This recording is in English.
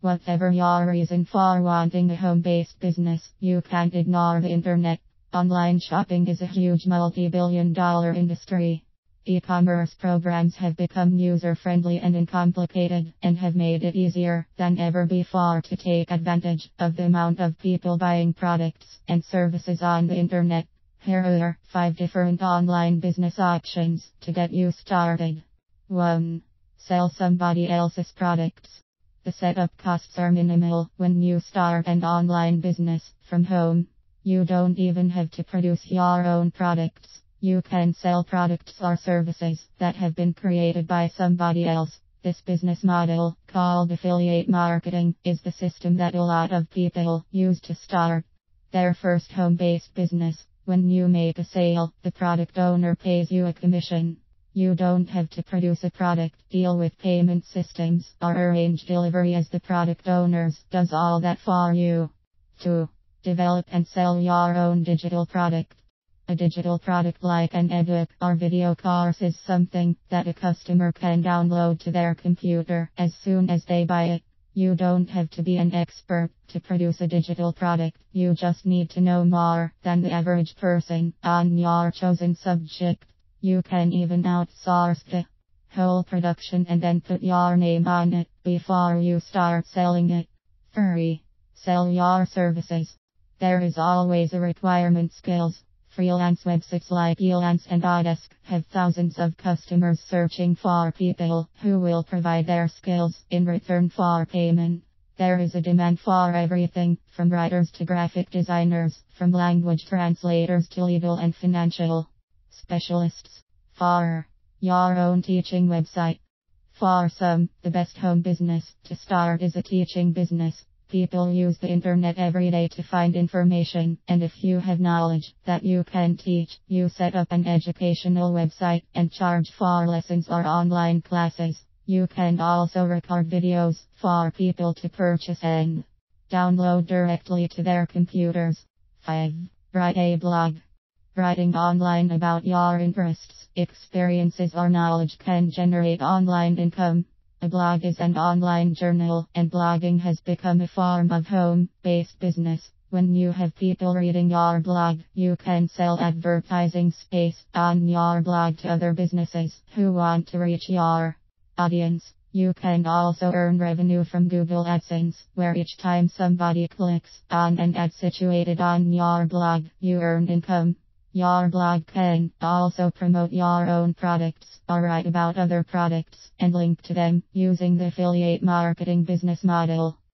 Whatever your reason for wanting a home based business, you can't ignore the internet. Online shopping is a huge multi billion dollar industry. E commerce programs have become user friendly and uncomplicated, and have made it easier than ever before to take advantage of the amount of people buying products and services on the internet. Here are 5 different online business options to get you started. 1. Sell somebody else's products. The setup costs are minimal when you start an online business from home. You don't even have to produce your own products. You can sell products or services that have been created by somebody else. This business model, called affiliate marketing, is the system that a lot of people use to start their first home based business. When you make a sale, the product owner pays you a commission. You don't have to produce a product, deal with payment systems, or arrange delivery as the product owners does all that for you. 2. Develop and sell your own digital product. A digital product like an ebook or video course is something that a customer can download to their computer as soon as they buy it. You don't have to be an expert to produce a digital product. You just need to know more than the average person on your chosen subject. You can even outsource the whole production and then put your name on it before you start selling it. 3. Sell your services. There is always a requirement skills. Freelance websites like Elance and Odesk have thousands of customers searching for people who will provide their skills in return for payment. There is a demand for everything, from writers to graphic designers, from language translators to legal and financial specialists. For your own teaching website. For some, the best home business to start is a teaching business. People use the internet every day to find information, and if you have knowledge that you can teach, you set up an educational website and charge for lessons or online classes. You can also record videos for people to purchase and download directly to their computers. 5. Write a blog. Writing online about your interests, experiences, or knowledge can generate online income. A blog is an online journal, and blogging has become a form of home based business. When you have people reading your blog, you can sell advertising space on your blog to other businesses who want to reach your audience. You can also earn revenue from Google AdSense, where each time somebody clicks on an ad situated on your blog, you earn income. Your blog can also promote your own products or write about other products and link to them using the affiliate marketing business model.